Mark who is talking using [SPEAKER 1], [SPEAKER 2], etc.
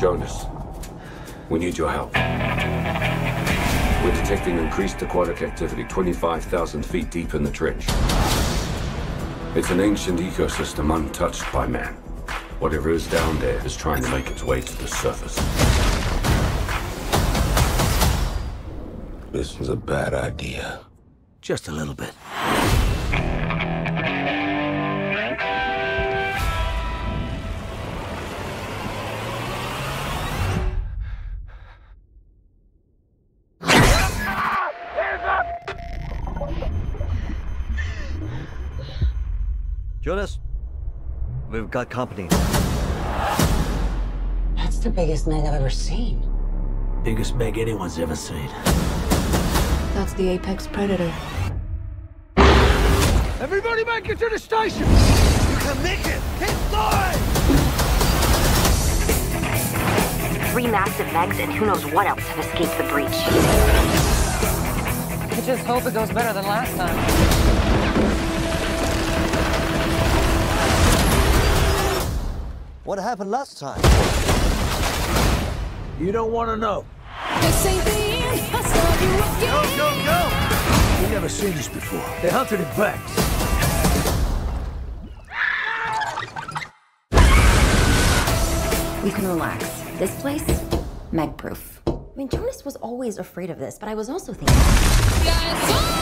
[SPEAKER 1] Jonas, we need your help. We're detecting increased aquatic activity 25,000 feet deep in the trench. It's an ancient ecosystem untouched by man. Whatever is down there is trying to make its way to the surface.
[SPEAKER 2] This was a bad idea.
[SPEAKER 3] Just a little bit. Jonas, we've got company.
[SPEAKER 4] That's the biggest Meg I've ever seen.
[SPEAKER 3] Biggest Meg anyone's ever seen.
[SPEAKER 5] That's the apex predator.
[SPEAKER 3] Everybody make it to the station! You can make it! Keep going!
[SPEAKER 6] Three massive Megs and who knows what else have escaped the breach.
[SPEAKER 7] I just hope it goes better than last time.
[SPEAKER 3] What happened last time? You don't want to know.
[SPEAKER 5] This ain't the end. I saw you again.
[SPEAKER 3] Go, go, go! We've never seen this before. They hunted it back.
[SPEAKER 6] We can relax. This place, Meg proof. I mean, Jonas was always afraid of this, but I was also thinking.
[SPEAKER 5] Yeah, it's all